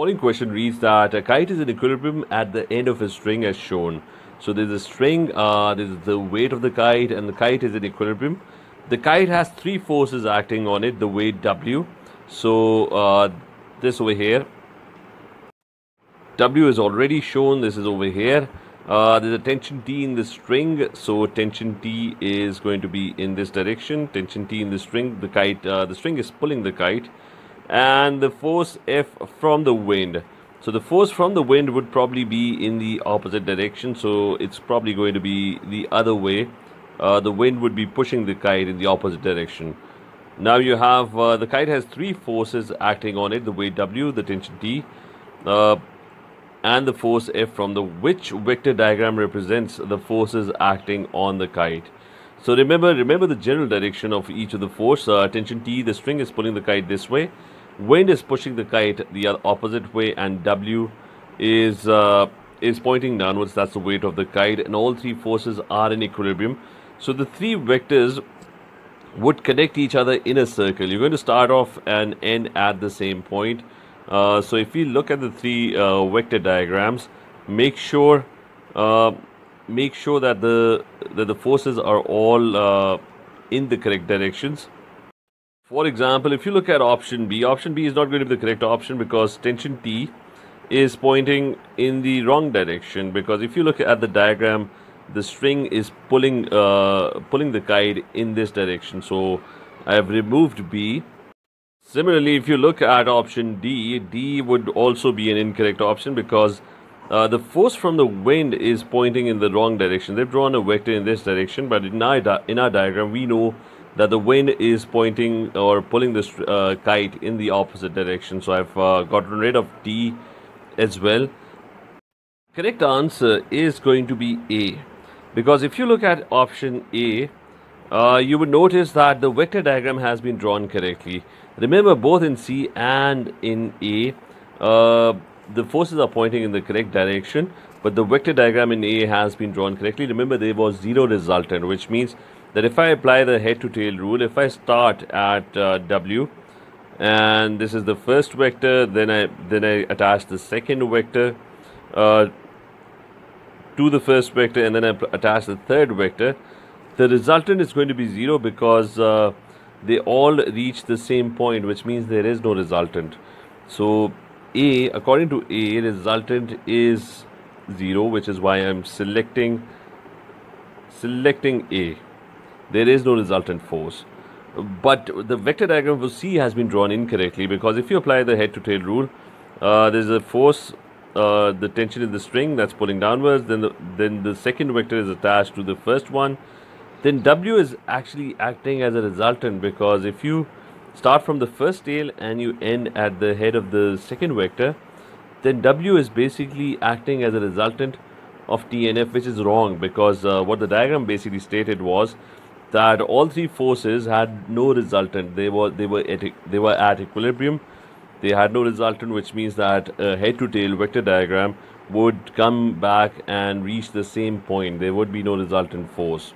Following question reads that a kite is in equilibrium at the end of a string as shown. So there's a string, uh, this is the weight of the kite and the kite is in equilibrium. The kite has three forces acting on it, the weight W. So uh, this over here, W is already shown, this is over here. Uh, there's a tension T in the string, so tension T is going to be in this direction. Tension T in the string, the kite, uh, the string is pulling the kite and the force F from the wind. So the force from the wind would probably be in the opposite direction. So it's probably going to be the other way. Uh, the wind would be pushing the kite in the opposite direction. Now you have uh, the kite has three forces acting on it: the weight W, the tension T, uh, and the force F from the which vector diagram represents the forces acting on the kite. So remember, remember the general direction of each of the force. Uh, tension T, the string is pulling the kite this way wind is pushing the kite the opposite way and W is uh, is pointing downwards. That's the weight of the kite and all three forces are in equilibrium. So the three vectors would connect each other in a circle. You're going to start off and end at the same point. Uh, so if you look at the three uh, vector diagrams make sure uh, make sure that the that the forces are all uh, in the correct directions for example, if you look at option B, option B is not going to be the correct option because tension T is pointing in the wrong direction because if you look at the diagram, the string is pulling uh, pulling the kite in this direction. So I have removed B. Similarly, if you look at option D, D would also be an incorrect option because uh, the force from the wind is pointing in the wrong direction. They've drawn a vector in this direction, but in our, in our diagram, we know that the wind is pointing or pulling this uh, kite in the opposite direction. So I've uh, gotten rid of D as well. Correct answer is going to be A. Because if you look at option A, uh, you would notice that the vector diagram has been drawn correctly. Remember both in C and in A, uh, the forces are pointing in the correct direction, but the vector diagram in A has been drawn correctly. Remember there was zero resultant, which means that if I apply the head to tail rule, if I start at uh, W and this is the first vector, then I then I attach the second vector uh, to the first vector and then I attach the third vector, the resultant is going to be zero because uh, they all reach the same point, which means there is no resultant. So A, according to A, resultant is zero, which is why I'm selecting selecting A there is no resultant force. But the vector diagram for C has been drawn incorrectly because if you apply the head to tail rule, uh, there's a force, uh, the tension in the string that's pulling downwards, then the, then the second vector is attached to the first one. Then W is actually acting as a resultant because if you start from the first tail and you end at the head of the second vector, then W is basically acting as a resultant of TNF, which is wrong because uh, what the diagram basically stated was that all three forces had no resultant. They were they were at, they were at equilibrium. They had no resultant, which means that a head-to-tail vector diagram would come back and reach the same point. There would be no resultant force.